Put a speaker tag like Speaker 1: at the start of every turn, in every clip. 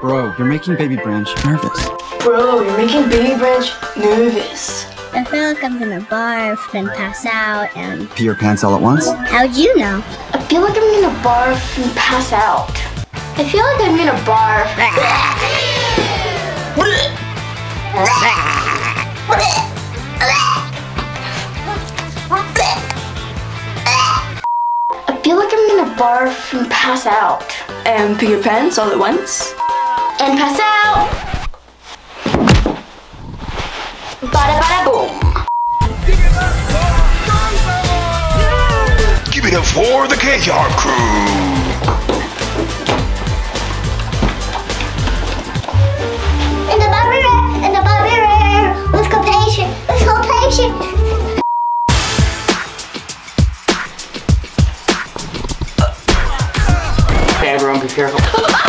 Speaker 1: Bro, you're making Baby Branch nervous.
Speaker 2: Bro, you're making Baby Branch nervous.
Speaker 3: I feel like I'm gonna barf, then pass out, and
Speaker 1: Pee your pants all at once?
Speaker 3: how'd you know?
Speaker 2: I feel like I'm gonna barf and pass out. I feel like I'm gonna barf. I feel like I'm gonna barf and pass out. And pee your pants all at once. And pass out. Bada bada boom.
Speaker 4: Give it up for the KJAR crew.
Speaker 3: And the bumper, in the Bobby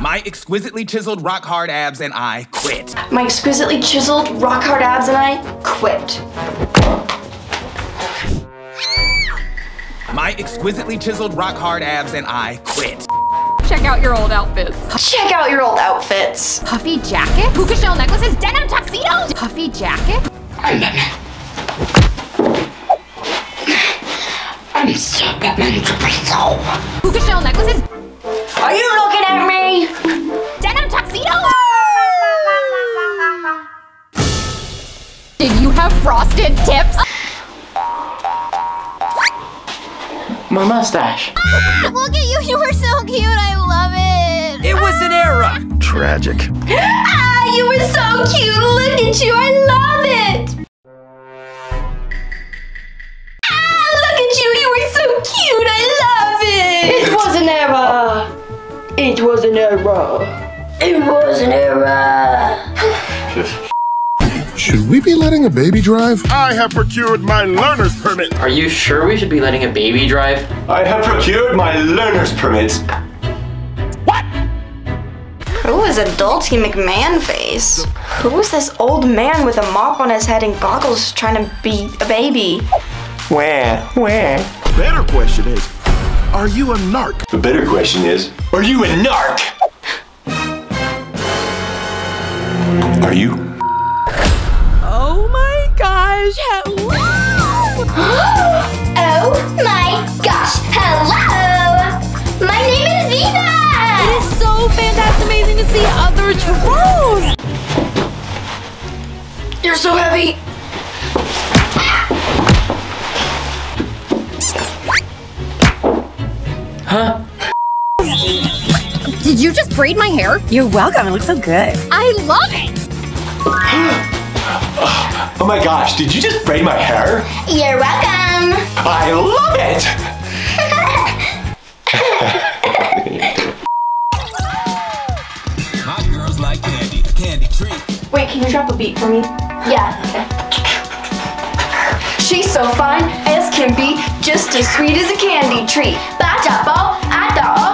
Speaker 5: My exquisitely chiseled rock hard abs and I quit.
Speaker 2: My exquisitely chiseled, rock hard abs and I quit.
Speaker 5: My exquisitely chiseled rock hard abs and I quit.
Speaker 6: Check out your old outfits.
Speaker 2: Check out your old outfits.
Speaker 6: Puffy jacket, puka shell necklaces, denim tuxedos. Puffy jacket.
Speaker 2: I'm so Batman
Speaker 6: Puka shell necklaces, Did you have frosted tips?
Speaker 7: My mustache.
Speaker 3: Look at you, you were so cute, I love it.
Speaker 5: It was an era.
Speaker 4: Tragic.
Speaker 2: Ah, you were so cute. Look at you. I love it. Ah, look at you. You were so cute. I love it. It was an error. It was an error. It was an error.
Speaker 8: Should we be letting a baby drive?
Speaker 4: I have procured my learner's permit.
Speaker 7: Are you sure we should be letting a baby drive?
Speaker 4: I have procured my learner's permit. What?
Speaker 2: Who is Adulty McMahon face? Who is this old man with a mop on his head and goggles trying to be a baby?
Speaker 4: Where? Where? Better question is, are you a narc? The better question is, are you a narc? Are you?
Speaker 6: Oh my gosh, hello.
Speaker 3: Oh my gosh, hello. My name is Viva.
Speaker 6: It is so fantastic, amazing to see other trolls.
Speaker 2: You're so heavy.
Speaker 7: Huh?
Speaker 6: Did you just braid my hair?
Speaker 9: You're welcome. It looks so good.
Speaker 6: I love it.
Speaker 4: Oh my gosh, did you just braid my hair?
Speaker 3: You're welcome.
Speaker 4: I love it!
Speaker 5: My girls like candy, a candy treat.
Speaker 2: Wait, can you drop a beat for me?
Speaker 3: Yeah.
Speaker 2: She's so fine as can be, just as sweet as a candy treat.
Speaker 3: Bachapo, ato, itata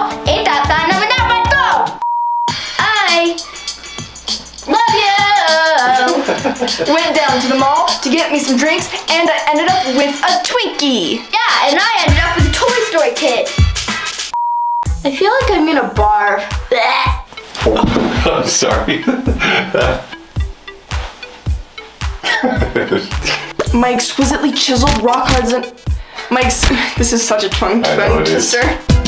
Speaker 2: Went down to the mall to get me some drinks, and I ended up with a Twinkie.
Speaker 3: Yeah, and I ended up with a Toy Story kit.
Speaker 2: I feel like I'm gonna barf.
Speaker 3: Blech.
Speaker 4: I'm sorry.
Speaker 2: My exquisitely chiseled rock hards and my ex- this is such a tongue
Speaker 4: I know it is.
Speaker 2: twister.